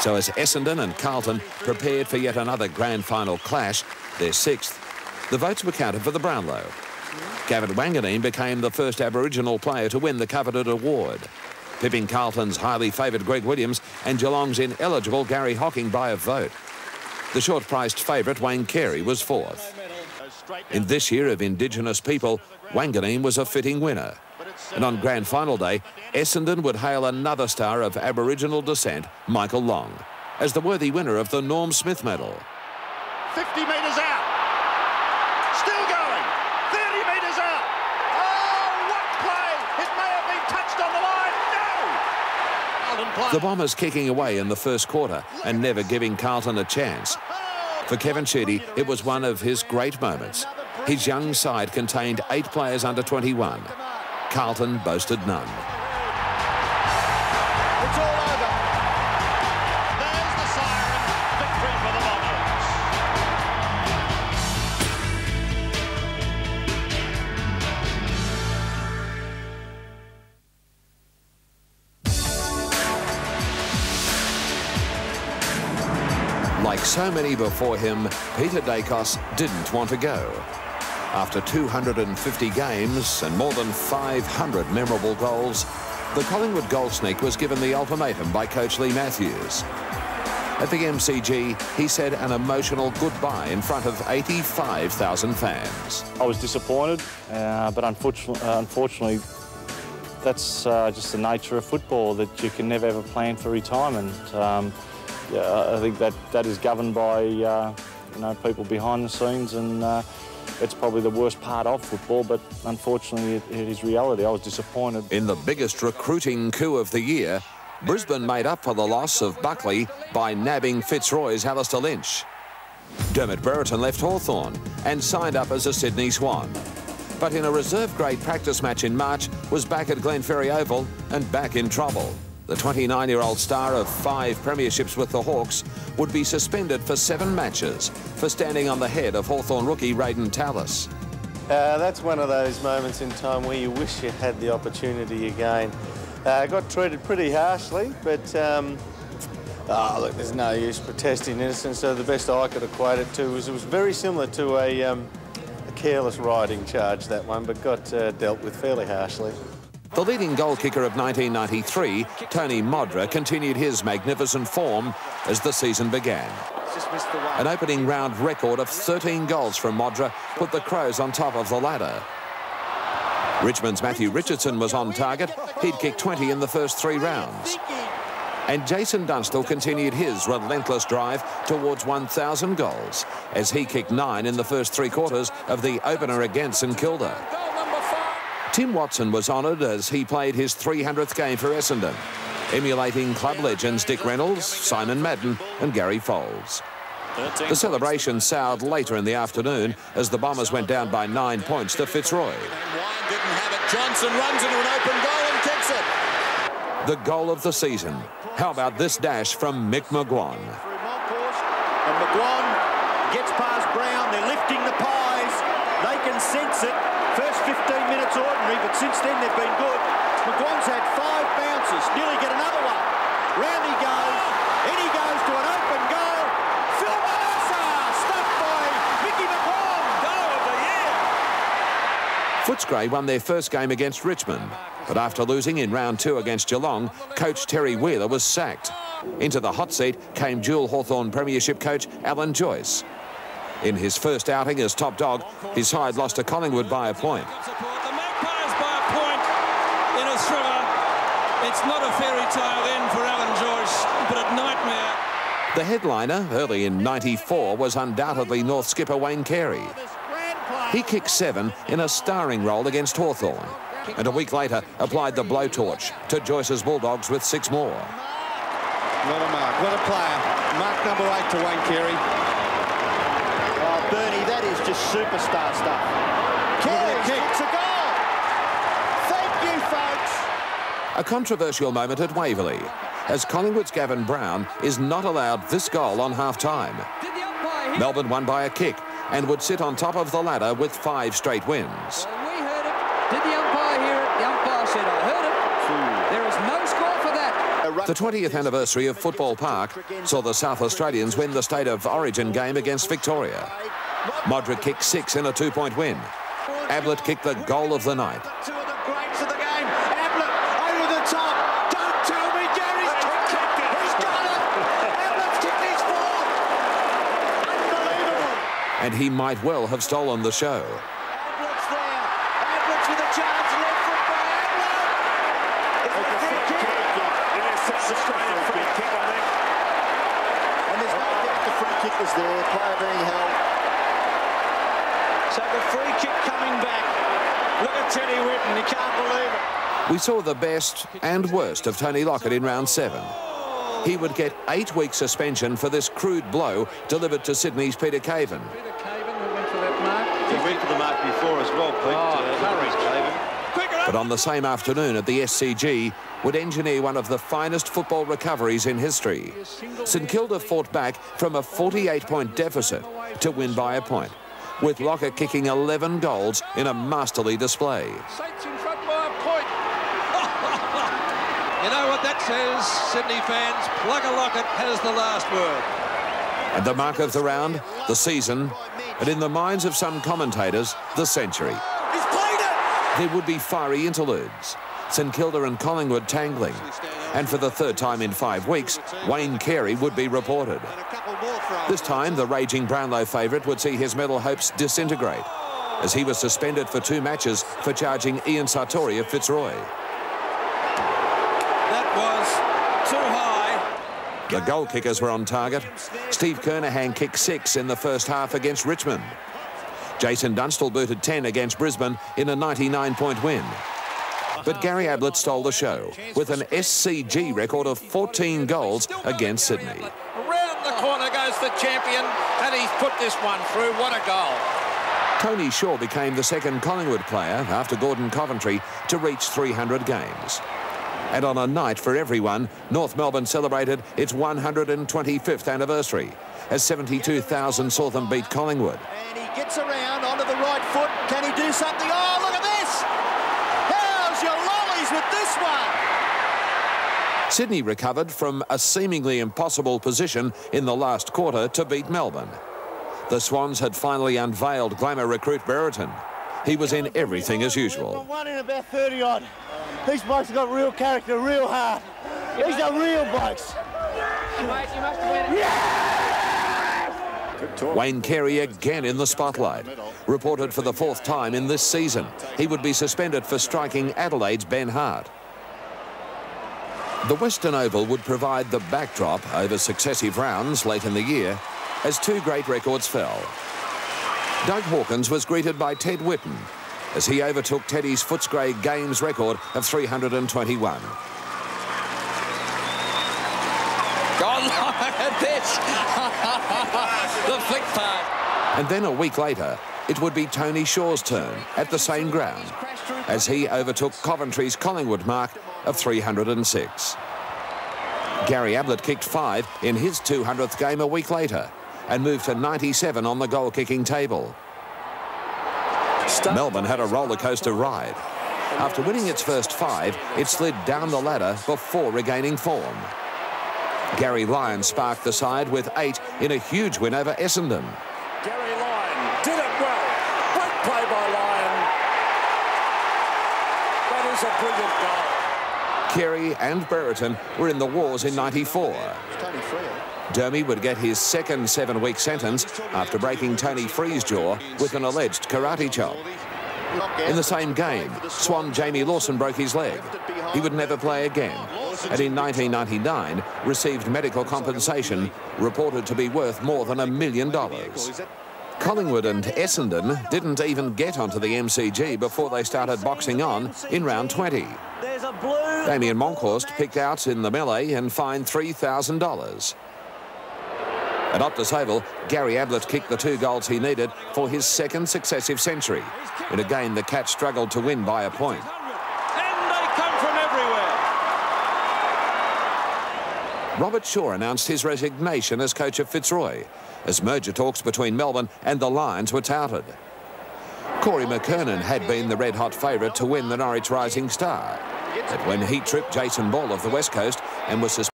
So as Essendon and Carlton prepared for yet another grand final clash, their sixth, the votes were counted for the Brownlow. Gavin Wanganeen became the first Aboriginal player to win the coveted award, pipping Carlton's highly favoured Greg Williams and Geelong's ineligible Garry Hocking by a vote. The short-priced favourite, Wayne Carey, was fourth. In this year of Indigenous people, Wanganeen was a fitting winner. And on grand final day, Essendon would hail another star of Aboriginal descent, Michael Long, as the worthy winner of the Norm Smith Medal. 50 metres out. Still going. 30 metres out. Oh, what play. It may have been touched on the line. No. The Bombers kicking away in the first quarter and never giving Carlton a chance. For Kevin Sheedy, it was one of his great moments. His young side contained eight players under 21. Carlton boasted none. It's all over. There's the siren. Victory for the. Like so many before him, Peter Daicos didn't want to go. After 250 games and more than 500 memorable goals, the Collingwood goal sneak was given the ultimatum by coach Leigh Matthews. At the MCG, he said an emotional goodbye in front of 85,000 fans. I was disappointed, uh, but unfortunately, uh, unfortunately that's uh, just the nature of football, that you can never ever plan for retirement. Um, yeah, I think that, that is governed by uh, you know, people behind the scenes and uh, it's probably the worst part of football, but unfortunately it, is reality. I was disappointed. In the biggest recruiting coup of the year, Brisbane made up for the loss of Buckley by nabbing Fitzroy's Alistair Lynch. Dermott Brereton left Hawthorn and signed up as a Sydney Swan. But in a reserve grade practice match in March, was back at Glenferrie Oval and back in trouble. The 29-year-old star of five premierships with the Hawks would be suspended for seven matches for standing on the head of Hawthorn rookie Rayden Tallis. Uh, that's one of those moments in time where you wish you had the opportunity again. Uh, got treated pretty harshly, but um, oh, look, there's no use protesting innocence. So the best I could equate it to was it was very similar to a, um, a careless riding charge, that one, but got uh, dealt with fairly harshly. The leading goal kicker of 1993, Tony Modra, continued his magnificent form as the season began. An opening round record of 13 goals from Modra put the Crows on top of the ladder. Richmond's Matthew Richardson was on target. He'd kicked 20 in the first three rounds. And Jason Dunstall continued his relentless drive towards 1,000 goals as he kicked nine in the first three quarters of the opener against St Kilda. Tim Watson was honoured as he played his 300th game for Essendon, emulating club legends Dick Reynolds, Simon Madden and Gary Foulds. The celebration soured later in the afternoon as the Bombers went down by nine points to Fitzroy. The goal of the season. How about this dash from Mick McGuane? And McGuane gets past Brown. They're lifting the pies. They can sense it. First 15 minutes ordinary, but since then they've been good. McGuane's had five bounces. Nearly get another one. Round he goes. In he goes to an open goal. Phil Manassa, by Mickey McGuane. Goal of the year. Footscray won their first game against Richmond, but after losing in round two against Geelong, coach Terry Wheeler was sacked. Into the hot seat came dual Hawthorn Premiership coach Alan Joyce. In his first outing as top dog, his side lost to Collingwood by a point. Support the Magpies by a point in a thriller. It's not a fairy tale then for Alan Joyce, but a nightmare. The headliner, early in 94, was undoubtedly North skipper Wayne Carey. He kicked seven in a starring role against Hawthorn, and a week later applied the blowtorch to Joyce's Bulldogs with six more. What a mark. What a player. Mark number eight to Wayne Carey. Oh, Bernie, that is just superstar stuff. Carey kicks a goal. Thank you, folks. A controversial moment at Waverley, as Collingwood's Gavin Brown is not allowed this goal on half-time. Did the umpire hear Melbourne won by a kick and would sit on top of the ladder with five straight wins. Well, we heard it. Did the umpire hear it? The umpire said, I heard it. There is no score for that. The 20th anniversary of Football Park saw the South Australians win the State of Origin game against Victoria. Modra kicked six in a two-point win. Ablett kicked the goal of the night. And he might well have stolen the show. Ablett's there. Ablett's with a chance. Left foot by Ablett. It's a free kick. And there's no doubt the free kick was there. Player being held. So the free kick coming back. Look at Teddy Whitten. He can't believe it. We saw the best and worst of Tony Lockett in round seven. He would get eight week suspension for this crude blow delivered to Sydney's Peter Caven. Peter Caven who went for that mark. He went for the mark before as well, Pete. Oh, uh, courage. But on the same afternoon at the SCG would engineer one of the finest football recoveries in history. St Kilda fought back from a 48-point deficit to win by a point, with Lockett kicking 11 goals in a masterly display. Saints in front by a point. You know what that says, Sydney fans? Plugger Lockett has the last word. And the mark of the round, the season, and in the minds of some commentators, the century. He's played it. There would be fiery interludes, St Kilda and Collingwood tangling. And for the third time in five weeks, Wayne Carey would be reported. This time, the raging Brownlow favourite would see his medal hopes disintegrate, as he was suspended for two matches for charging Ian Sartori of Fitzroy. That was too high. The goal kickers were on target. Steve Kernahan kicked six in the first half against Richmond. Jason Dunstall booted 10 against Brisbane in a 99-point win. But Gary Ablett stole the show with an SCG record of 14 goals against Sydney. Around the corner goes the champion, and he's put this one through. What a goal. Tony Shaw became the second Collingwood player after Gordon Coventry to reach 300 games. And on a night for everyone, North Melbourne celebrated its 125th anniversary as 72,000 saw them beat Collingwood. And he gets around onto the right foot. Can he do something? Oh, look at this. How's your lollies with this one? Sydney recovered from a seemingly impossible position in the last quarter to beat Melbourne. The Swans had finally unveiled glamour recruit Brereton. He was in everything as usual. One in about 30 odd. These blokes have got real character, real heart. These are real blokes. Wayne Carey again in the spotlight. Reported for the fourth time in this season. He would be suspended for striking Adelaide's Ben Hart. The Western Oval would provide the backdrop over successive rounds late in the year as two great records fell. Doug Hawkins was greeted by Ted Whitten as he overtook Teddy's Footscray Games record of 321. God, look at this. the flick part. And then a week later, it would be Tony Shaw's turn at the same ground as he overtook Coventry's Collingwood mark of 306. Gary Ablett kicked five in his 200th game a week later and moved to 97 on the goal-kicking table. Melbourne had a roller coaster ride. After winning its first five, it slid down the ladder before regaining form. Garry Lyon sparked the side with eight in a huge win over Essendon. Garry Lyon did it well. Great play by Lyon. That is a brilliant goal. Carey and Brereton were in the wars in 94. Dermy would get his second seven-week sentence after breaking Tony Free's jaw with an alleged karate chop. In the same game, Swan Jamie Lawson broke his leg. He would never play again, and in 1999 received medical compensation reported to be worth more than a million dollars. Collingwood and Essendon didn't even get onto the MCG before they started boxing on in round 20. There's a blue. Damien Monkhorst picked out in the melee and fined $3,000. At Optus Oval, Gary Ablett kicked the two goals he needed for his second successive century in a game the Cats struggled to win by a point. And they come from everywhere. Robert Shaw announced his resignation as coach of Fitzroy as merger talks between Melbourne and the Lions were touted. Corey McKernan had been the red-hot favourite to win the Norwich Rising Star. But when he tripped Jason Ball of the West Coast and was suspended